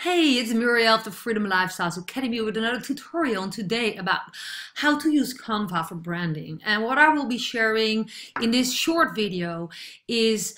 Hey, it's Muriel of the Freedom Lifestyles Academy with another tutorial today about how to use Canva for branding. And what I will be sharing in this short video is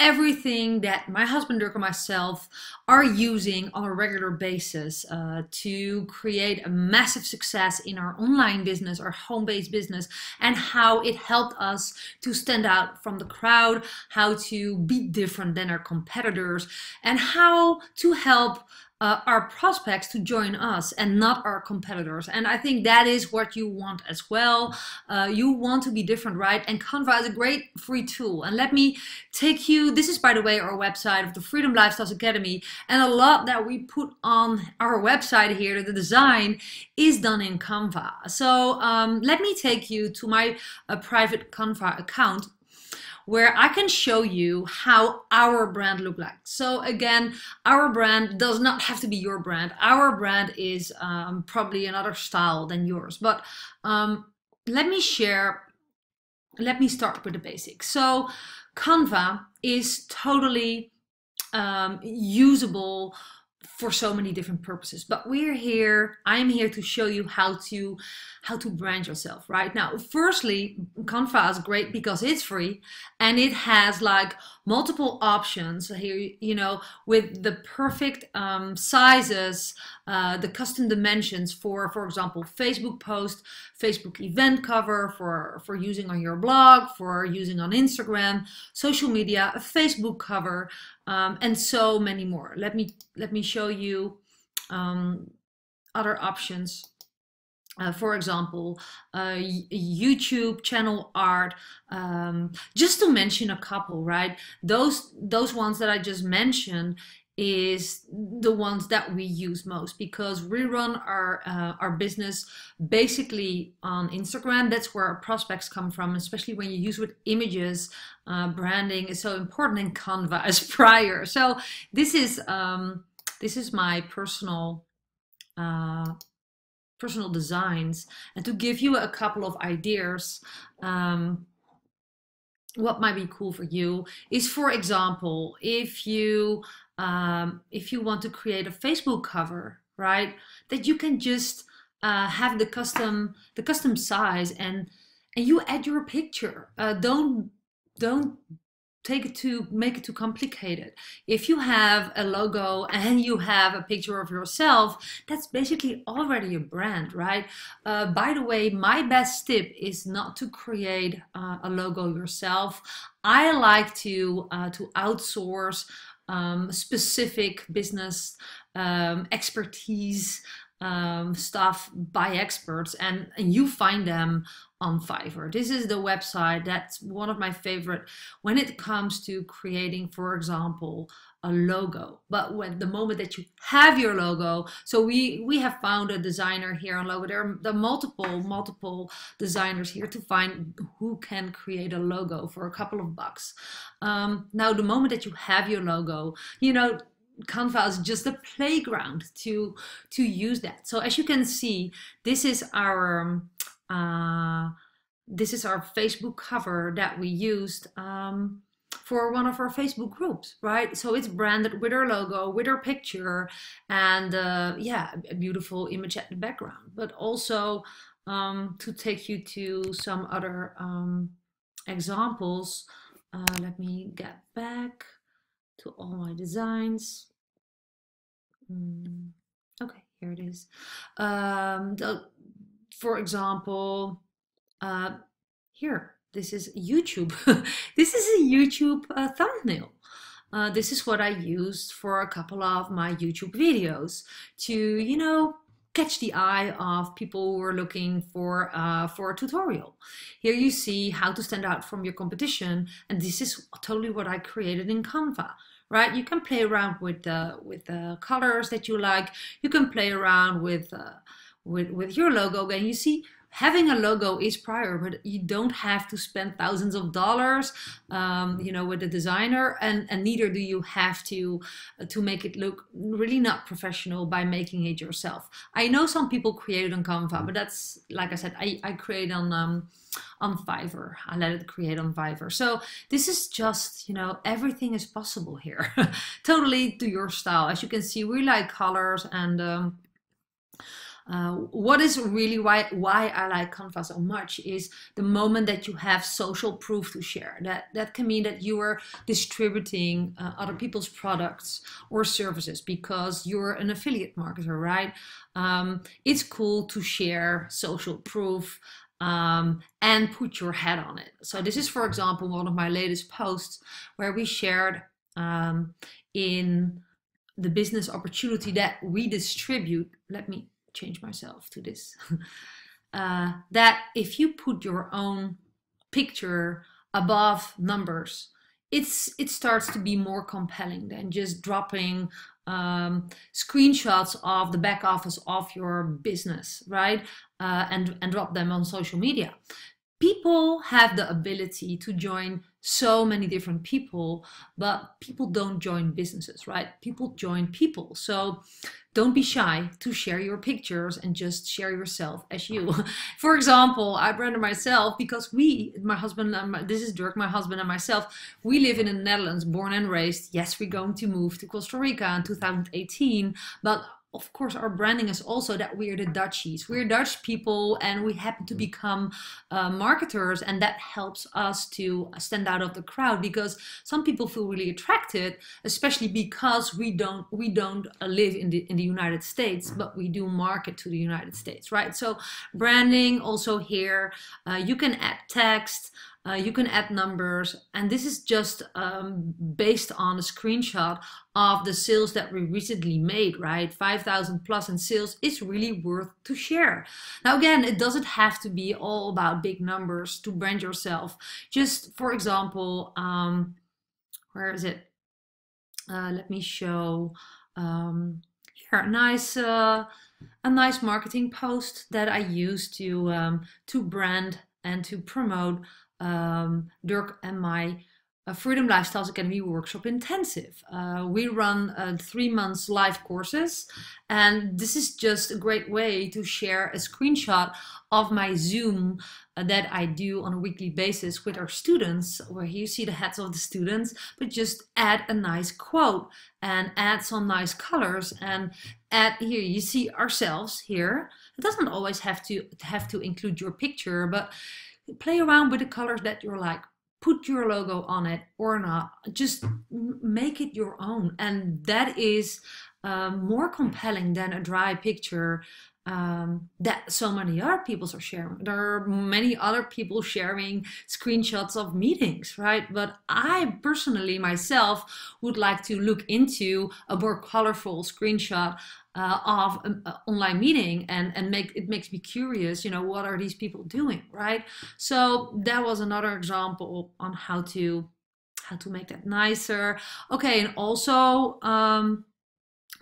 everything that my husband Dirk and myself are using on a regular basis uh, to create a massive success in our online business, our home-based business, and how it helped us to stand out from the crowd, how to be different than our competitors, and how to help uh, our prospects to join us and not our competitors. And I think that is what you want as well. Uh, you want to be different, right? And Canva is a great free tool. And let me take you, this is by the way our website of the Freedom Lifestyles Academy. And a lot that we put on our website here, the design is done in Canva. So um, let me take you to my uh, private Canva account where I can show you how our brand look like. So again, our brand does not have to be your brand. Our brand is um, probably another style than yours. But um, let me share, let me start with the basics. So Canva is totally um, usable for so many different purposes. But we're here i'm here to show you how to how to brand yourself right? Now firstly canva is great because it's free and it has like multiple options here you know with the perfect um, sizes uh, the custom dimensions for for example facebook post facebook event cover for for using on your blog for using on instagram social media a facebook cover um, and so many more. Let me let me show you um, other options. Uh, for example, uh, YouTube channel art, um, just to mention a couple, right? Those those ones that I just mentioned, is the ones that we use most because we run our uh, our business basically on Instagram. That's where our prospects come from, especially when you use with images. Uh, branding is so important in Canva as prior. So this is um, this is my personal uh, personal designs, and to give you a couple of ideas. Um, what might be cool for you is, for example, if you um, if you want to create a Facebook cover, right? That you can just uh, have the custom the custom size and and you add your picture. Uh, don't don't take it to make it too complicated. If you have a logo and you have a picture of yourself, that's basically already a brand, right? Uh, by the way, my best tip is not to create uh, a logo yourself. I like to uh, to outsource um, specific business um, expertise um, stuff by experts and, and you find them on Fiverr. This is the website that's one of my favorite when it comes to creating, for example, a logo. But when the moment that you have your logo, so we we have found a designer here on logo. There are the multiple multiple designers here to find who can create a logo for a couple of bucks. Um, now, the moment that you have your logo, you know Canva is just a playground to to use that. So as you can see, this is our uh, this is our Facebook cover that we used um, for one of our Facebook groups, right? So it's branded with our logo, with our picture, and uh, yeah, a beautiful image at the background. But also um, to take you to some other um, examples. Uh, let me get back to all my designs. Mm, okay, here it is. Um, the, for example, uh, here, this is YouTube. this is a YouTube uh, thumbnail. Uh, this is what I used for a couple of my YouTube videos to, you know, catch the eye of people who are looking for uh, for a tutorial. Here you see how to stand out from your competition, and this is totally what I created in Canva right? You can play around with the with the colors that you like. You can play around with uh, with with your logo, and you see, having a logo is prior, but you don't have to spend thousands of dollars, um, you know, with a designer, and and neither do you have to uh, to make it look really not professional by making it yourself. I know some people create it on Canva, but that's like I said, I I create on. Um, on Fiverr. I let it create on Fiverr. So this is just, you know, everything is possible here. totally to your style. As you can see, we like colors and um, uh, what is really why why I like Canva so much is the moment that you have social proof to share. That that can mean that you are distributing uh, other people's products or services because you're an affiliate marketer, right? Um, it's cool to share social proof um, and put your head on it. So this is, for example, one of my latest posts where we shared um, in the business opportunity that we distribute. Let me change myself to this. uh, that if you put your own picture above numbers, it's it starts to be more compelling than just dropping um, screenshots of the back office of your business, right? Uh, and and drop them on social media. People have the ability to join so many different people, but people don't join businesses, right? People join people. So don't be shy to share your pictures and just share yourself as you. For example, I branded myself because we, my husband, and my, this is Dirk, my husband and myself, we live in the Netherlands, born and raised. Yes, we're going to move to Costa Rica in 2018, but of course, our branding is also that we're the Dutchies. We're Dutch people and we happen to become uh, marketers, and that helps us to stand out of the crowd because some people feel really attracted, especially because we don't we don't uh, live in the in the United States, but we do market to the United States, right? So branding also here, uh, you can add text. Uh, you can add numbers and this is just um, based on a screenshot of the sales that we recently made right? 5000 plus in sales is really worth to share. Now again it doesn't have to be all about big numbers to brand yourself. Just for example um, where is it? Uh, let me show um, here a nice uh, a nice marketing post that I use to um, to brand and to promote um, Dirk and my uh, Freedom Lifestyles Academy workshop intensive. Uh, we run uh, three months live courses, and this is just a great way to share a screenshot of my Zoom uh, that I do on a weekly basis with our students, where you see the heads of the students, but just add a nice quote and add some nice colors and add here you see ourselves here. It doesn't always have to have to include your picture, but play around with the colors that you're like put your logo on it or not just make it your own and that is um, more compelling than a dry picture um, that so many other people are sharing. There are many other people sharing screenshots of meetings, right? But I personally myself would like to look into a more colorful screenshot uh, of an online meeting and and make it makes me curious you know what are these people doing right? So that was another example on how to how to make that nicer. Okay and also um,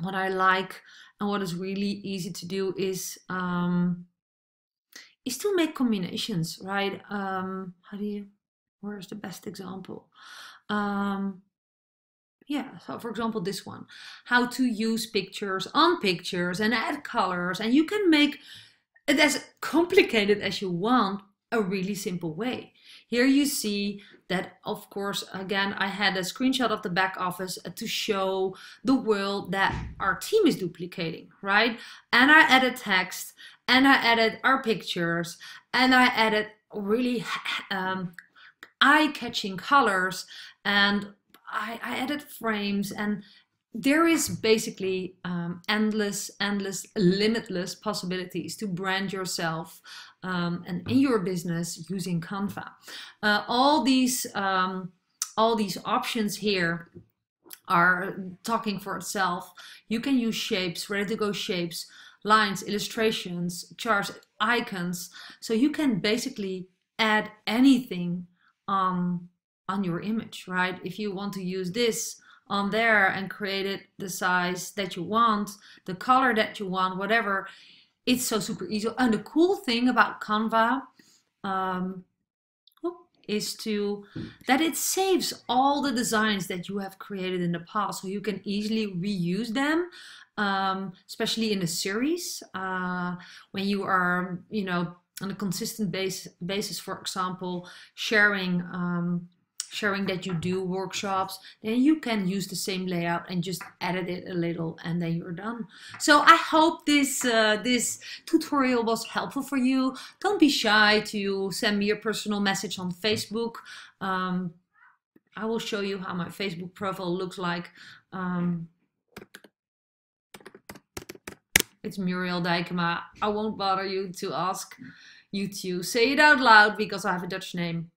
what i like and what is really easy to do is um, is to make combinations right? Um, how do you where's the best example? Um, yeah, so for example, this one, how to use pictures on pictures and add colors. And you can make it as complicated as you want a really simple way. Here you see that, of course, again, I had a screenshot of the back office to show the world that our team is duplicating, right? And I added text and I added our pictures and I added really um, eye-catching colors and I, I added frames and there is basically um, endless, endless, limitless possibilities to brand yourself um, and in your business using Canva. Uh, all these, um, all these options here are talking for itself. You can use shapes, ready to go shapes, lines, illustrations, charts, icons. So you can basically add anything um, on your image, right? If you want to use this on there and create it the size that you want, the color that you want, whatever, it's so super easy. And the cool thing about Canva um, is to that it saves all the designs that you have created in the past so you can easily reuse them um, especially in a series uh, when you are you know on a consistent base, basis for example sharing um, showing that you do workshops, then you can use the same layout and just edit it a little and then you're done. So I hope this, uh, this tutorial was helpful for you. Don't be shy to send me a personal message on Facebook. Um, I will show you how my Facebook profile looks like. Um, it's Muriel Dijkema. I won't bother you to ask you to say it out loud because I have a Dutch name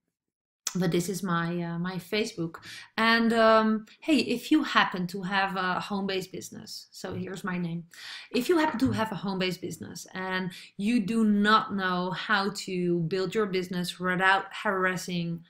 but this is my uh, my Facebook. And um, hey, if you happen to have a home-based business, so here's my name. If you happen to have a home-based business and you do not know how to build your business without harassing,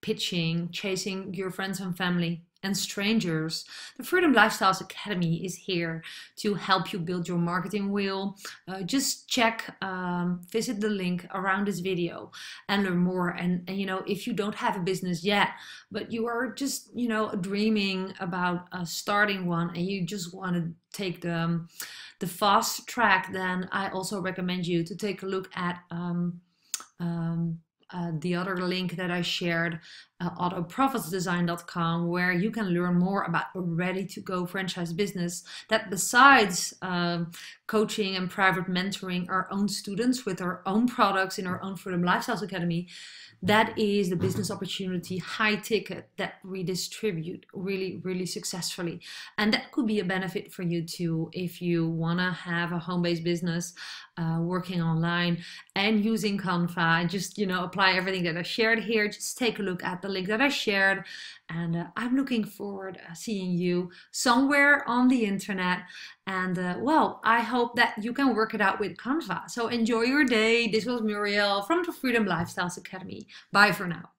pitching, chasing your friends and family, and strangers. The Freedom Lifestyles Academy is here to help you build your marketing wheel. Uh, just check, um, visit the link around this video and learn more. And, and, you know, if you don't have a business yet, but you are just, you know, dreaming about uh, starting one and you just want to take the, um, the fast track, then I also recommend you to take a look at um, um, uh, the other link that I shared, uh, autoprofitsdesign.com, where you can learn more about a ready to go franchise business that besides um, coaching and private mentoring our own students with our own products in our own Freedom Lifestyles Academy, that is the business opportunity high ticket that we distribute really really successfully. And that could be a benefit for you too if you want to have a home-based business uh, working online and using canva just you know apply everything that i shared here. Just take a look at the link that i shared and uh, i'm looking forward uh, seeing you somewhere on the internet and uh, well i hope that you can work it out with canva. So enjoy your day. This was muriel from the freedom lifestyles academy. Bye for now